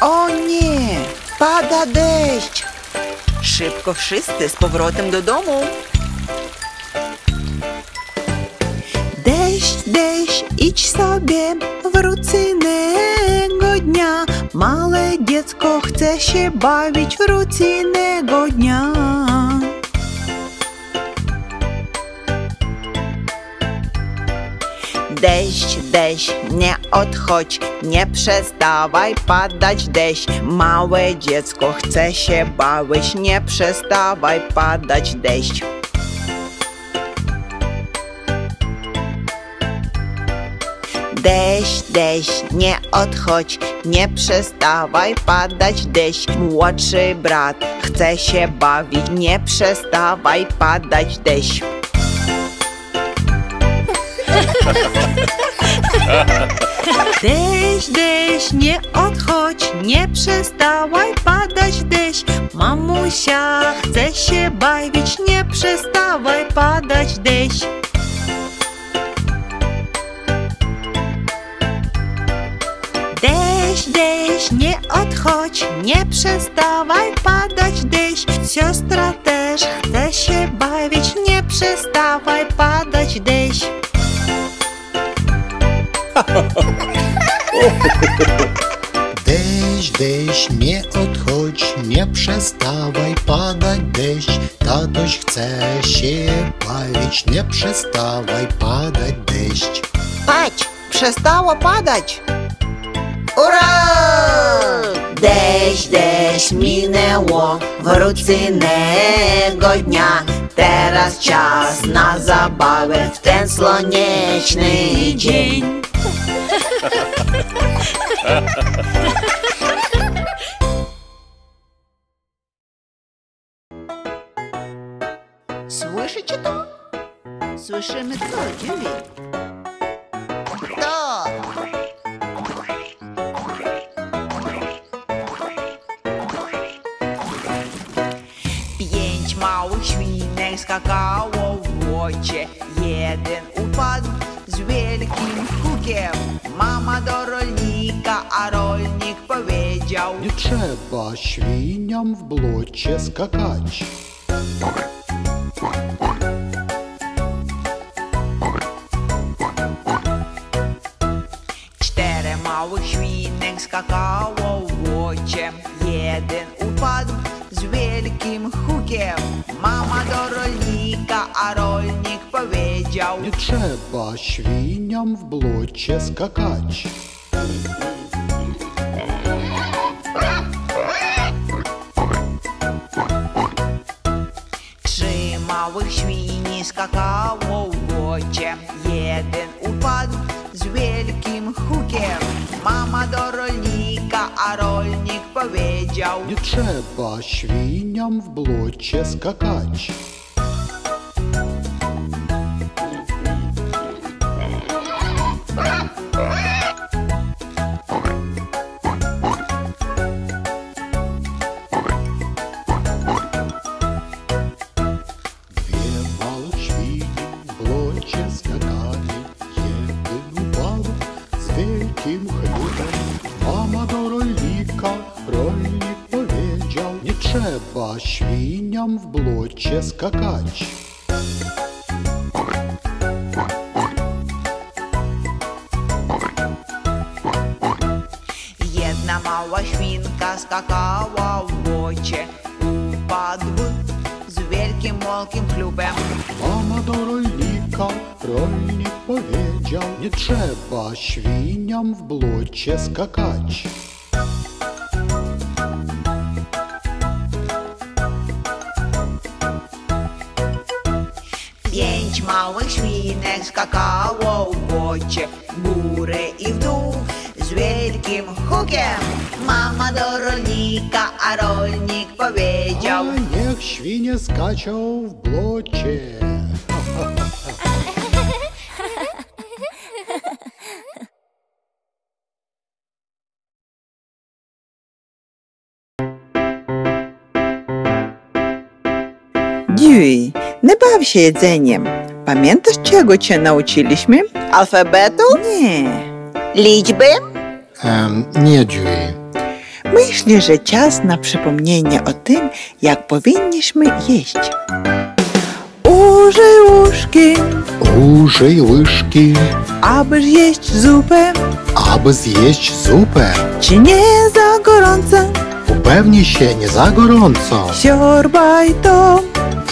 O nie, pada deszcz. Szybko wszyscy z powrotem do domu. Idź sobie wrócinego dnia. Małe dziecko chce się bawić wrócinego dnia. Deszcz, deszcz, nie odchodź, nie przestawaj padać deszcz. Małe dziecko chce się bawić, nie przestawaj padać deszcz. Deszcz, deszcz, nie odchodź, nie przestawaj padać deszcz. Młodszy brat chce się bawić, nie przestawaj padać deszcz. Deszcz, deszcz, nie odchodź, nie przestawaj padać deszcz. Mamusia chce się bawić, nie przestawaj padać deszcz. Nie odchodź, nie przestawaj padać deszcz. Siostra też chce się bawić, nie przestawaj padać deszcz. Deszcz, deszcz, nie odchodź, nie przestawaj padać deszcz. Tatoś chce się bawić, nie przestawaj padać deszcz. Patrz, przestało padać. Ура! Дещ, дещ мінео в руці него дня. Teraz czas na zabawę w ten słoneczny dzień. Слышите то? Слышим это, Юлий. із какао в очі. Єдин упад з великим кукем. Мама до рольника, а рольник powiedział Nie trzeba świniom w błocie skakać. Cztery małych świnek skakało łociem. Jeden upadł z wielkim hukiem. Mama do мовляв, не треба швіням в блоче скакач. Кшимавих швіні скакало в боче, єдин упад с великим хукем. Мама до рольника, а рольник повідяв Не треба швіням в блоче скакач. Trzeba świniom w błocie skakać. Jedna mała świnka skakała w łocie. Upadł z wielkim wielkim chlubem. Mama do rolnika, rolnik powiedział, nie trzeba świniom w błocie skakać. Małych świnek skakało w łocie. W górę i w dół z wielkim hukiem. Mama do rolnika, a rolnik powiedział Ale niech świnie skaczą w błocie. Dewey, nie baw się jedzeniem. Pamiętasz, czego cię nauczyliśmy? Alfabetu? Nie. Liczby? Em, nie Dewey. Myślę, że czas na przypomnienie o tym, jak powinniśmy jeść. Użyj łyżki, Użyj łyżki, aby zjeść zupę, aby zjeść zupę. czy nie za gorąco. Upewnij się, nie za gorąco. Siorbaj to,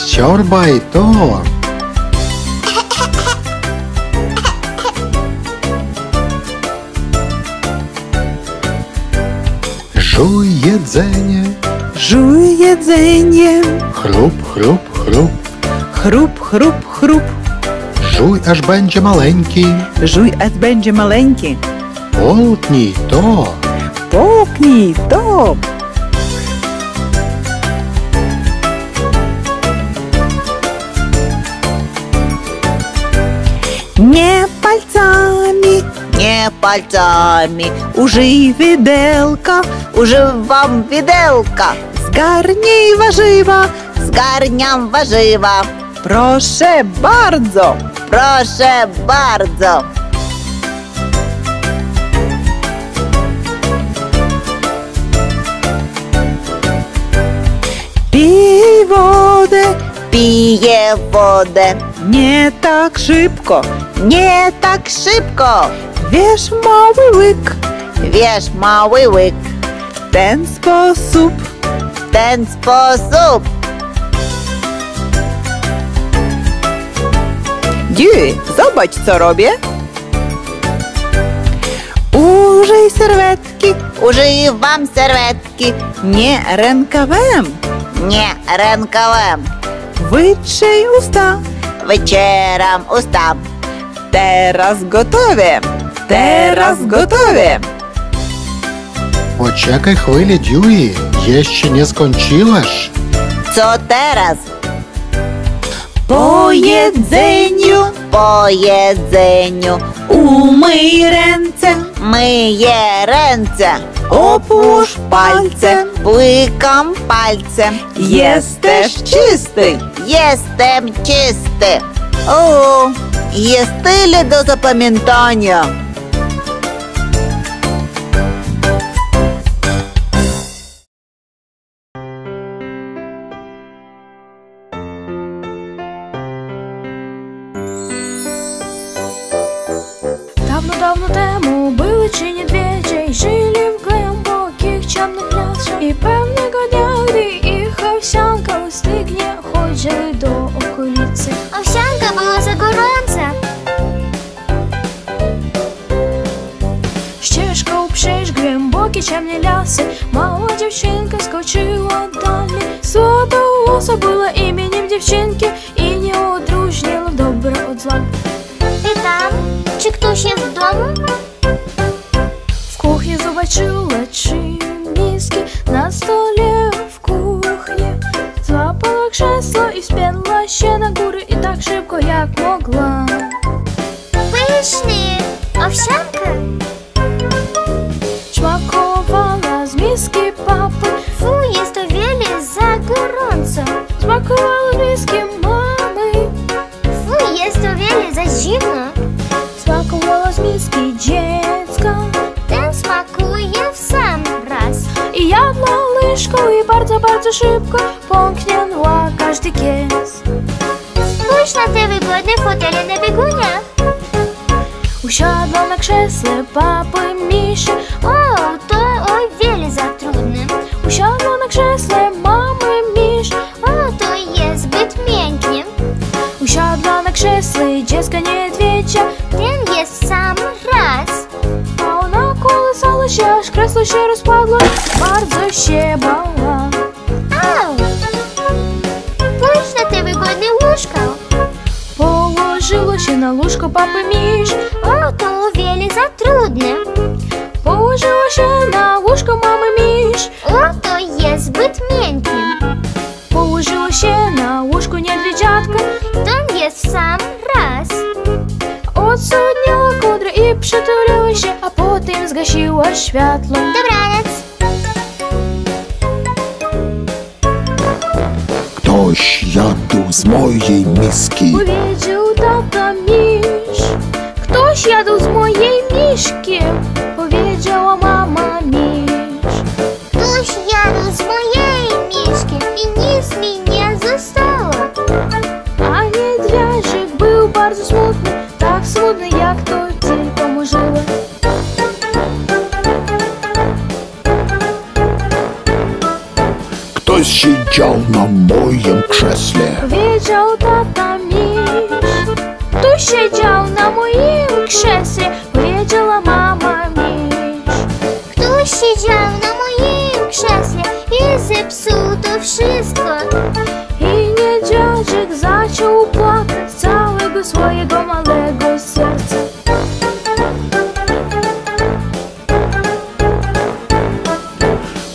Siorbaj to. Жуй едзенье, жуй едзенье. Хруп, хруп, хруп. Хруп, хруп, хруп. Жуй аж бенджа маленький. Жуй аж бенджа маленький. Полкни то. полкни то. Не пальцам. Nie palcami. użyj widelka, Używam widełka. zgarnij warzywa. Zgarniam warzywa. Proszę bardzo. Proszę bardzo. Pij wodę, Piję wodę. nie tak szybko. Nie tak szybko. Wiesz, mały łyk, Wiesz, mały łyk. w ten sposób W ten sposób. Dewey, zobacz co robię. Użyj serwetki, Używam serwetki. nie rękawem. Nie rękawem. Wytrzyj usta. Wycieram usta. Teraz gotowe. Teraz gotowe. Poczekaj chwilę, Dewey. Jeszcze nie skończyłeś. Co teraz? Po jedzeniu Po jedzeniu umyj ręce, myję ręce. opłóż palcem. Łykam palcem. Jesteś czysty. Jestem czysty. O, jest tyle do zapamiętania. руки, чим не ляси. мало дівчинка скучила далі. Свата Улоса была именем дівчинки и не одружніла добре от зла. Вітам, чи хто ще вдома? В кухне зубачила чи мізки на столе в кухні. Злапала кресло и сп'яла ще на гури и так шибко, як могла. Пишні овсянка? Bardzo, szybko pomknięła każdy kies. Spójrz na te wygodne fotele na bieguniach. Usiadła na krześle papy miszy, O, to oj wiele za trudne. Usiadła na krześle mamy misz O, to jest zbyt miękkie. Usiadła na krześle dziecka niedźwiedzia Ten jest sam raz. A ona kołysała się, aż krzesło się rozpadło Bardzo się za trudne. Położyła się na łóżko mamy misz O, to jest zbyt miękkie. Położyła się na łóżku niedźwiedziatka Ten jest w sam raz. Odsłoniła kudrę i przytuliła się A potem zgasiła światło Dobranoc. Kto Ktoś jadł z mojej miski. Powiedział tata miś Ktoś jadł z mojej miszki Powiedziała mama miś Ktoś jadł z mojej miszki i nic mi nie zostało. A niedźwiadzik był bardzo smutny Tak smutny jak to tylko możliwe Ktoś siedział na moim krześle. Powiedział tata miś Ktoś siedział na к шоссе увидела мама меч. Хто сидів на моїм кшеслі і зіпсу то всього. І не дядzik zaczął płakać z całego swojego małego serca.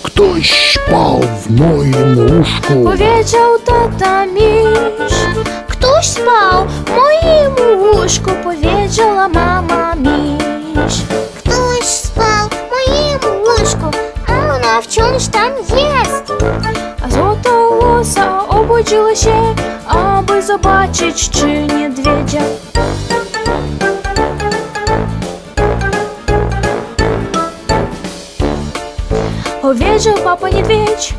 Ktoś spał w moim łóżku, powiedział tata mi. Zobaczyć czy niedźwiedzia. Powiedział papa niedźwiedź.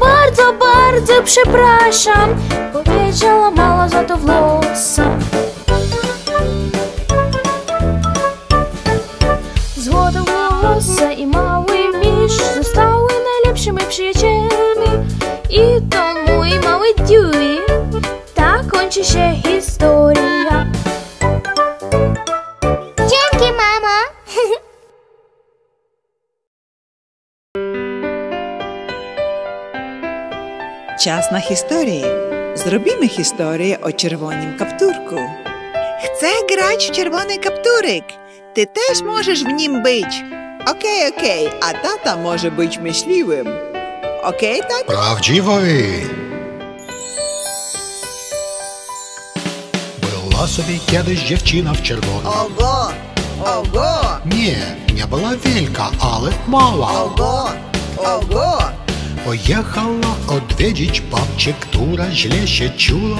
Bardzo, bardzo przepraszam Powiedziała mała złotowłosa Час на історії. Зробімо історії о червонім каптурку. Хце грач червоний каптурик. Ти теж можеш в нім бич. Окей, окей, а тата може бич мішлівим. Окей, тата? Правдивий. Була собі кедись дівчина в червоному. Ого! Ого! Ні, не була вілька, але мала. Ого! Ого! Поїхала одвідіч бабчик, która źle się чула,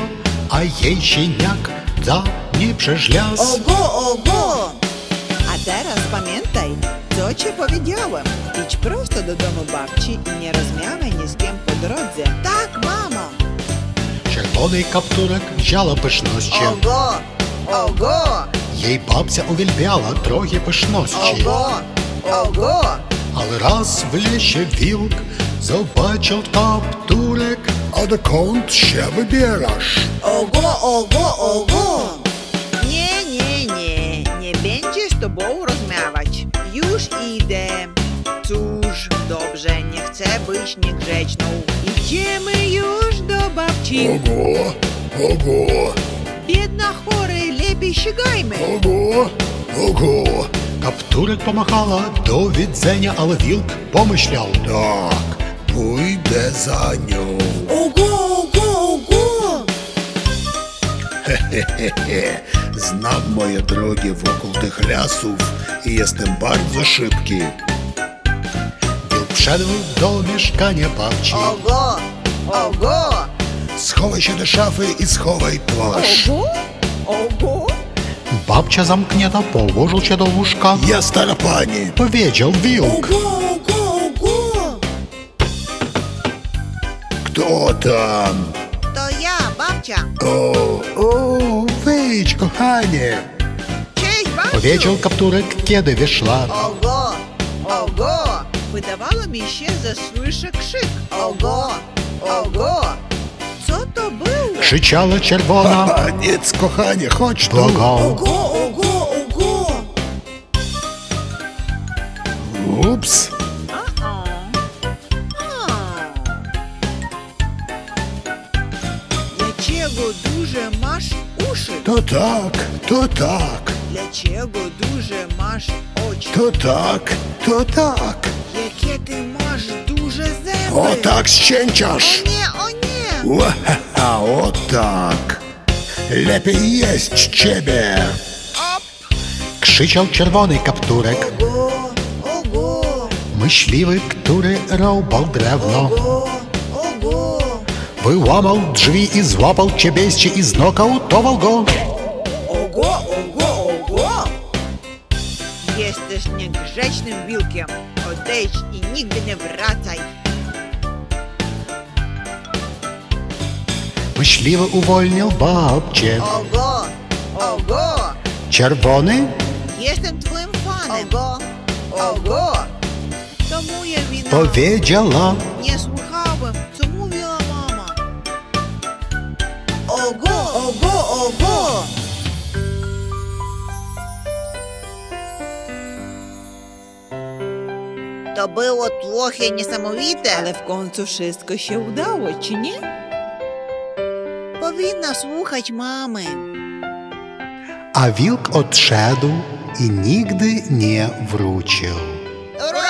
а їй щеняк за nie przeżlias. Ого, ого. A teraz pamiętaj, co ci powiedziałem. Idź prosto do domu babci i nie rozmawiaj ni z kim po drodze. Tak, mamo. Червоний каптурок взяла пишності. Ого, ого, Їй бабця увільбяла трохи пишності. ого, ого. Але раз в ліsie вілк Zobaczę kapturek, a dokąd się wybierasz? Ogo, ogo, ogo! Nie, nie, nie, nie będziesz z tobą rozmawiać. Już idę. Cóż, dobrze, nie chcę być niegrzeczną. Idziemy już do babci. Ogo, ogo! Biedna chory, lepiej sięgajmy. Ogo, ogo! Kapturek pomachała do widzenia, ale wilk pomyślał tak pójdę za nią. Ogo, ogo, ogo! Znam moje drogi wokół tych lasów i jestem bardzo szybki. Gdy do mieszkania babci. Ogo, ogo! Schowaj się do szafy i schowaj twarz. Ogo, ogo! Babcia zamknięta położył się do łóżka. Ja stara pani. Powiedział wilk. Ogo, ogo! Хто там? То я, бабця. О, о, вич, кохanie. Честь, бабцю. Повечил каптурок кеды вешла. Ого, ого. выдавала мне еще за заслыша шик Ого, ого. что то было Кричала червона. Папанець, кохanie, хоч то. Ого, ого, ого, ого. Упс. Dlaczego duże masz uszy? To tak, to tak. Dlaczego duże masz oczy? To tak, to tak. Jakie ty masz duże zęby? O tak, ścięciarz! O nie, o nie! Łaha, o tak! Lepiej jest ciebie! Op! Krzyczał czerwony kapturek. Ogo, ogo. Myśliwy, który rąbał drewno. Ogo. Wyłamał drzwi i złapał cię bieście i znokautował go. Ogo, ogo, ogo! Jesteś niegrzecznym wilkiem. Odejdź i nigdy nie wracaj. Myśliwy uwolnił babcię. Ogo, ogo! Czerwony? Jestem twoim fanem. Ogo, ogo! To moje wino. Powiedziała. Nie Było tłochie niesamowite. Ale w końcu wszystko się udało, czy nie? Powinna słuchać mamy. A wilk odszedł i nigdy nie wrócił. Ura!